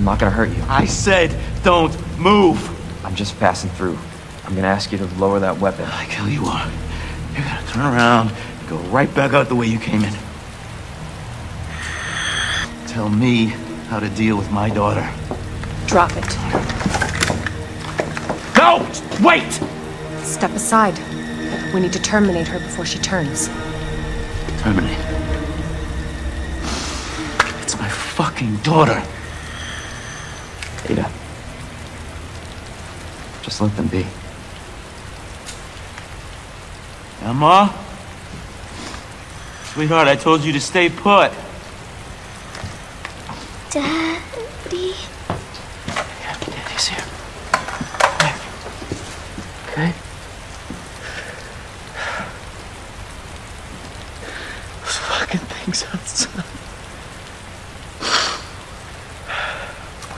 I'm not gonna hurt you. I said don't move. I'm just passing through. I'm gonna ask you to lower that weapon. I kill you are. You're gonna turn around and go right back out the way you came in. Tell me how to deal with my daughter. Drop it. No! Wait! Step aside. We need to terminate her before she turns. Terminate. It's my fucking daughter. Ada. Just let them be. Emma? Sweetheart, I told you to stay put. Daddy. Yeah, Daddy's here. Okay? Those fucking things outside.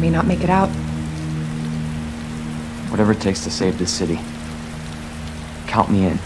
May not make it out. Whatever it takes to save this city. Count me in.